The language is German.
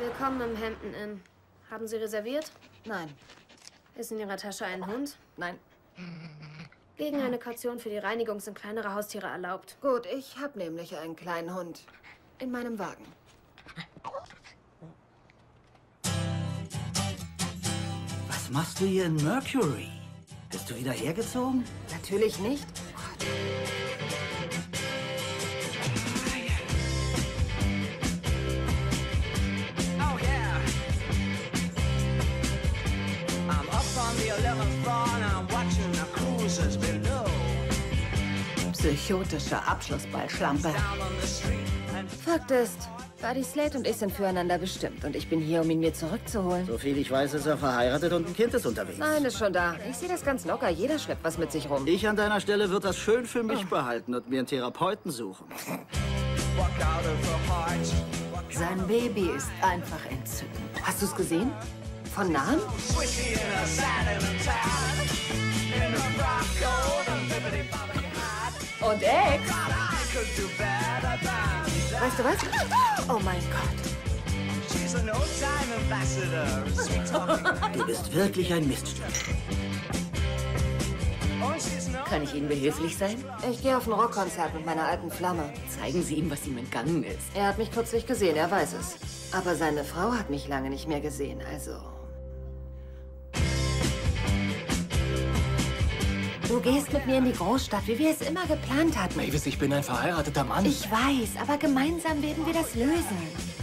Willkommen im Hampton Inn. Haben Sie reserviert? Nein. Ist in Ihrer Tasche ein Hund? Nein. Gegen eine Kaution für die Reinigung sind kleinere Haustiere erlaubt. Gut, ich habe nämlich einen kleinen Hund. In meinem Wagen. Was machst du hier in Mercury? Bist du wieder hergezogen? Natürlich nicht. Oh Psychotische Abschlussballschlampe. Fakt ist, Buddy Slate und ich sind füreinander bestimmt und ich bin hier, um ihn mir zurückzuholen. Soviel ich weiß, ist er verheiratet und ein Kind ist unterwegs. Nein, ist schon da. Ich sehe das ganz locker. Jeder schleppt was mit sich rum. Ich an deiner Stelle würde das schön für mich behalten und mir einen Therapeuten suchen. walk out of the heart. Sein Baby ist einfach entzückend. Hast du es gesehen? Von nahem? Und Ex? But I could do better than that. Weißt du was? Oh mein Gott. She's an old-time ambassador. Sweet talking. Du bist wirklich ein Miststück. Kann ich Ihnen behilflich sein? Ich gehe auf ein Rockkonzert mit meiner alten Flamme. Zeigen Sie ihm, was ihm entgangen ist. Er hat mich kürzlich gesehen, er weiß es. Aber seine Frau hat mich lange nicht mehr gesehen, also. Du gehst mit mir in die Großstadt, wie wir es immer geplant hatten. Mavis, ich bin ein verheirateter Mann. Ich weiß, aber gemeinsam werden wir das lösen.